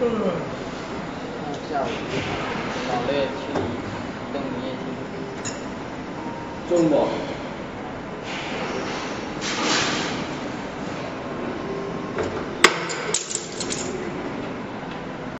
下午老累去移营业厅中不